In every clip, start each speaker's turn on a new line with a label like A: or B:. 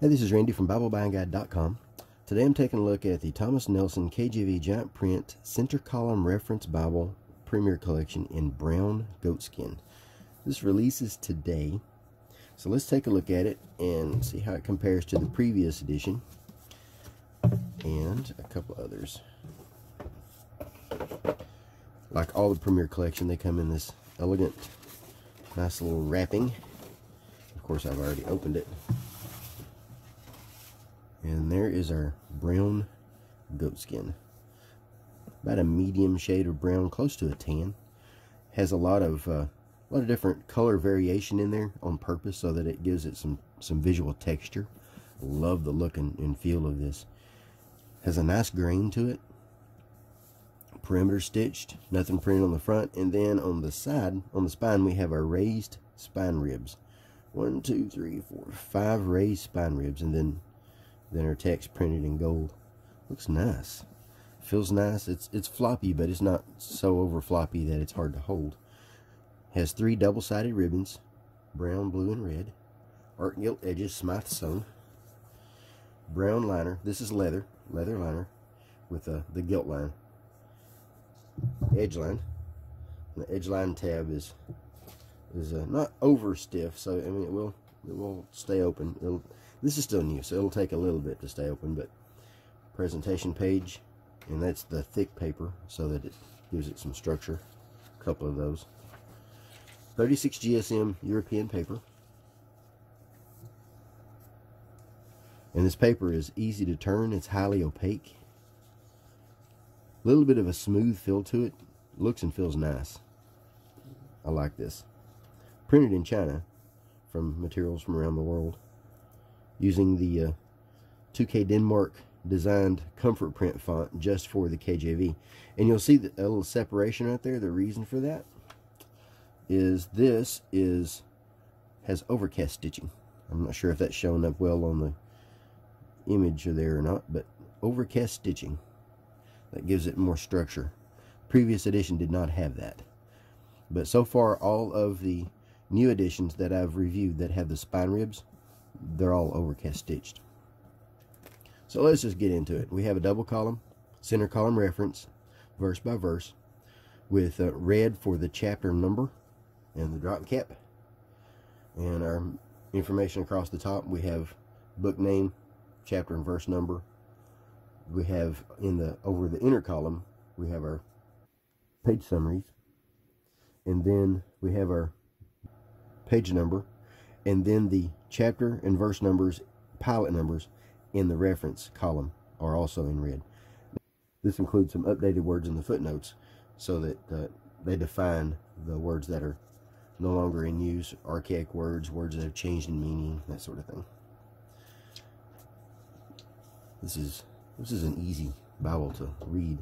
A: Hey, this is Randy from BibleBuyingGuide.com. Today I'm taking a look at the Thomas Nelson KJV Giant Print Center Column Reference Bible Premier Collection in brown goatskin. This releases today, so let's take a look at it and see how it compares to the previous edition and a couple others. Like all the Premier Collection, they come in this elegant, nice little wrapping. Of course, I've already opened it. There is our brown goatskin. About a medium shade of brown, close to a tan. Has a lot of uh, a lot of different color variation in there on purpose so that it gives it some some visual texture. Love the look and, and feel of this. Has a nice grain to it. Perimeter stitched, nothing printed on the front, and then on the side, on the spine, we have our raised spine ribs. One, two, three, four, five raised spine ribs, and then then her text printed in gold. Looks nice. Feels nice. It's it's floppy, but it's not so over floppy that it's hard to hold. Has three double-sided ribbons, brown, blue, and red. Art gilt edges, Smythe sewn. Brown liner. This is leather, leather liner, with uh, the gilt line. Edge line. And the edge line tab is is uh, not over stiff, so I mean it will it will stay open. It'll this is still new, so it'll take a little bit to stay open, but presentation page, and that's the thick paper, so that it gives it some structure. A couple of those. 36 GSM European paper. And this paper is easy to turn. It's highly opaque. A little bit of a smooth feel to it. Looks and feels nice. I like this. Printed in China from materials from around the world using the uh, 2K Denmark designed comfort print font just for the KJV. And you'll see the, a little separation right there. The reason for that is this is has overcast stitching. I'm not sure if that's showing up well on the image there or not, but overcast stitching. That gives it more structure. Previous edition did not have that. But so far, all of the new editions that I've reviewed that have the spine ribs they're all overcast stitched. So let's just get into it. We have a double column, center column reference, verse by verse, with uh, red for the chapter number and the drop cap. And our information across the top, we have book name, chapter and verse number. We have in the over the inner column, we have our page summaries. And then we have our page number and then the chapter and verse numbers, pilot numbers in the reference column are also in red. This includes some updated words in the footnotes so that uh, they define the words that are no longer in use, archaic words, words that have changed in meaning, that sort of thing. This is this is an easy Bible to read.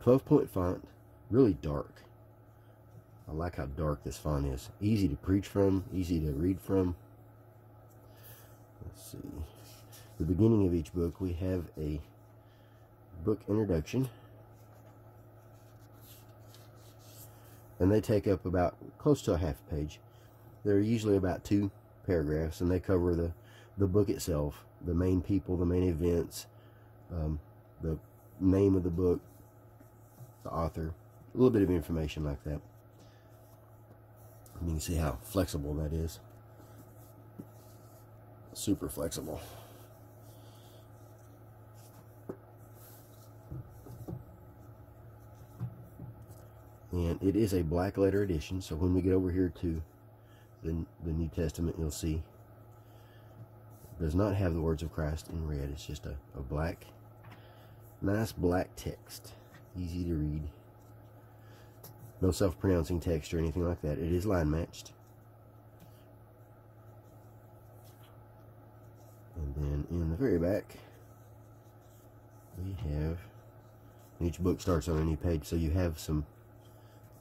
A: 12 point font, really dark. I like how dark this font is. Easy to preach from, easy to read from. Let's see. The beginning of each book, we have a book introduction. And they take up about close to a half page. They're usually about two paragraphs, and they cover the, the book itself, the main people, the main events, um, the name of the book, the author, a little bit of information like that. You can see how flexible that is. Super flexible. And it is a black letter edition, so when we get over here to the, the New Testament, you'll see it does not have the words of Christ in red. It's just a, a black, nice black text. Easy to read. No self-pronouncing text or anything like that. It is line matched. And then in the very back, we have, each book starts on a new page, so you have some,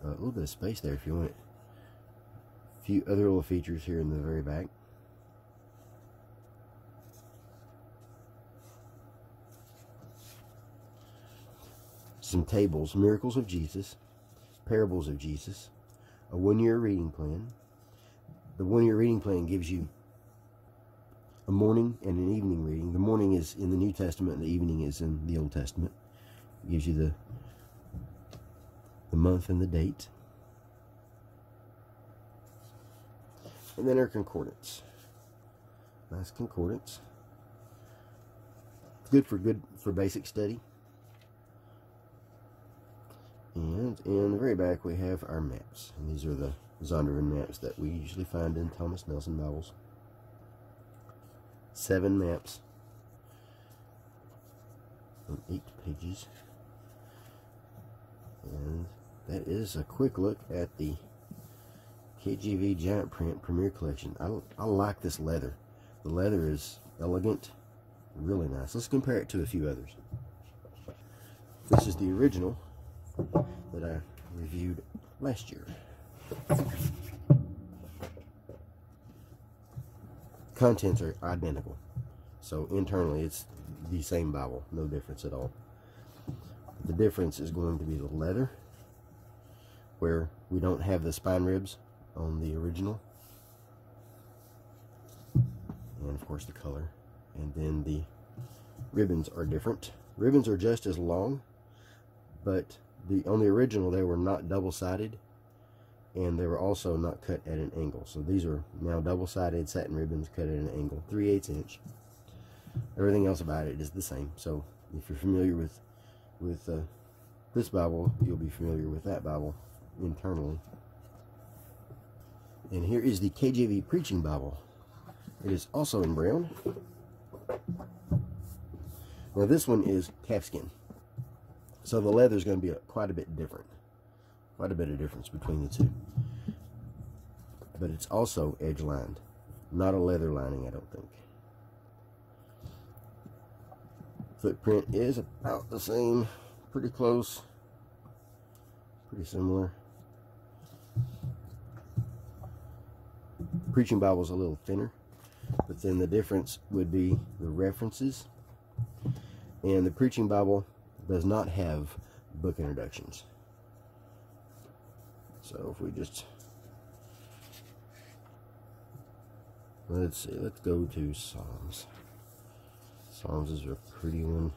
A: uh, a little bit of space there if you want. A few other little features here in the very back. Some tables, Miracles of Jesus, parables of Jesus, a one year reading plan. The one year reading plan gives you a morning and an evening reading. The morning is in the New Testament and the evening is in the Old Testament. It gives you the the month and the date. And then our concordance. Nice concordance. Good for good for basic study. And in the very back we have our maps. And these are the Zondervan maps that we usually find in Thomas Nelson Bibles. Seven maps on eight pages. And that is a quick look at the KJV Giant Print Premier Collection. I, I like this leather. The leather is elegant, really nice. Let's compare it to a few others. This is the original that I reviewed last year. Contents are identical. So internally it's the same Bible, no difference at all. The difference is going to be the leather, where we don't have the spine ribs on the original. And of course the color. And then the ribbons are different. Ribbons are just as long, but the on the original they were not double-sided and they were also not cut at an angle. So these are now double-sided satin ribbons cut at an angle, 3 8 inch. Everything else about it is the same. So if you're familiar with with uh, this Bible, you'll be familiar with that Bible internally. And here is the KJV Preaching Bible. It is also in brown. Now this one is calfskin. So the leather is going to be quite a bit different. Quite a bit of difference between the two. But it's also edge lined. Not a leather lining, I don't think. Footprint is about the same. Pretty close. Pretty similar. Preaching Bible is a little thinner. But then the difference would be the references. And the Preaching Bible does not have book introductions. So if we just let's see, let's go to Psalms. Psalms is a pretty one.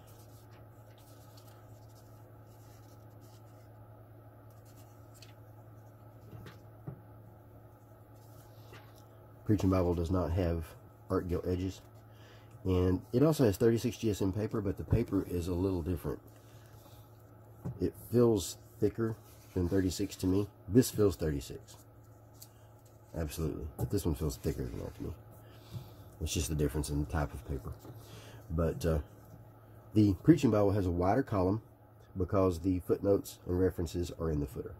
A: Preaching Bible does not have art gilt edges. And it also has 36 GSM paper, but the paper is a little different. It feels thicker than 36 to me. This feels 36. Absolutely. But this one feels thicker than that to me. It's just the difference in the type of paper. But uh, the Preaching Bible has a wider column because the footnotes and references are in the footer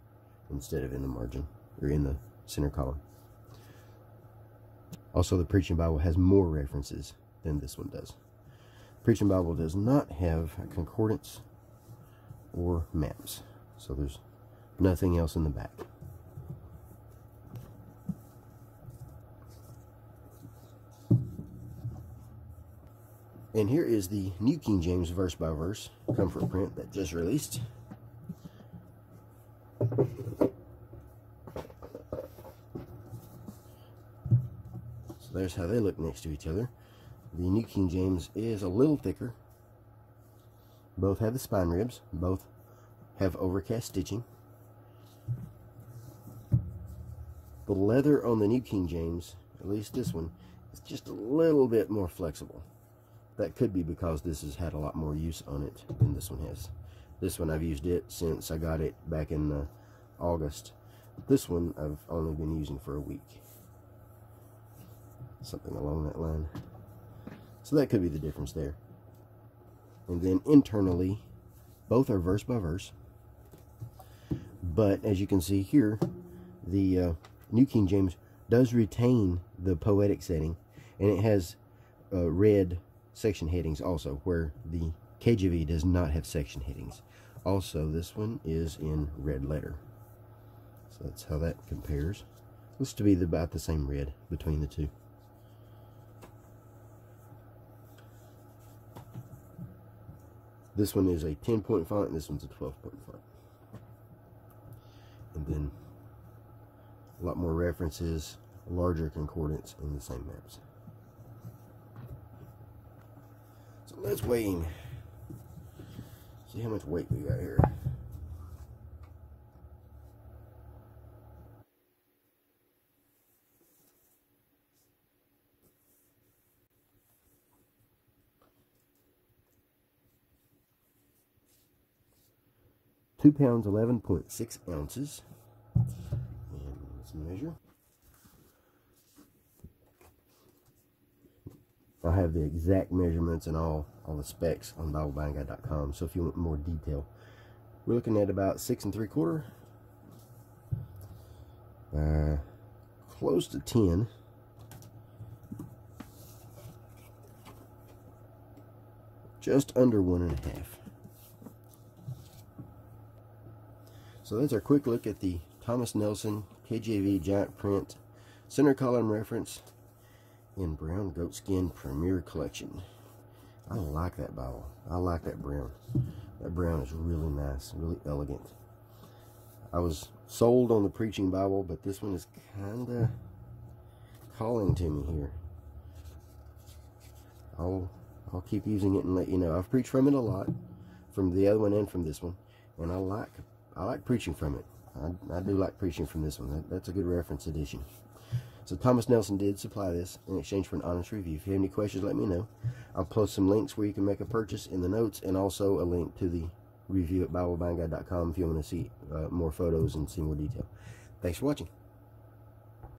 A: instead of in the margin or in the center column. Also, the Preaching Bible has more references than this one does. Preaching Bible does not have a concordance or maps. So there's nothing else in the back. And here is the New King James verse by verse comfort print that just released. So there's how they look next to each other. The New King James is a little thicker. Both have the spine ribs. Both have overcast stitching. The leather on the New King James, at least this one, is just a little bit more flexible. That could be because this has had a lot more use on it than this one has. This one I've used it since I got it back in uh, August. This one I've only been using for a week. Something along that line. So that could be the difference there. And then internally, both are verse by verse. But as you can see here, the uh, New King James does retain the poetic setting, and it has uh, red section headings also, where the KJV does not have section headings. Also, this one is in red letter. So that's how that compares. Looks to be about the same red between the two. This one is a 10 point font, this one's a 12 point font. And then a lot more references, larger concordance in the same maps. So let's weigh. See how much weight we got here. Two pounds, 11.6 ounces. Measure. I have the exact measurements and all, all the specs on BibleBuyingGuide.com. So if you want more detail, we're looking at about six and three quarter, uh, close to 10. Just under one and a half. So that's our quick look at the Thomas Nelson KJV Giant Print Center Column Reference in Brown Goatskin Premier Collection. I like that Bible. I like that brown. That brown is really nice, really elegant. I was sold on the Preaching Bible, but this one is kind of calling to me here. I'll I'll keep using it and let you know. I've preached from it a lot, from the other one and from this one, and I like I like preaching from it. I, I do like preaching from this one. That, that's a good reference edition. So Thomas Nelson did supply this in exchange for an honest review. If you have any questions, let me know. I'll post some links where you can make a purchase in the notes and also a link to the review at BibleBuyingGuide.com if you want to see uh, more photos and see more detail. Thanks for watching.